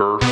First.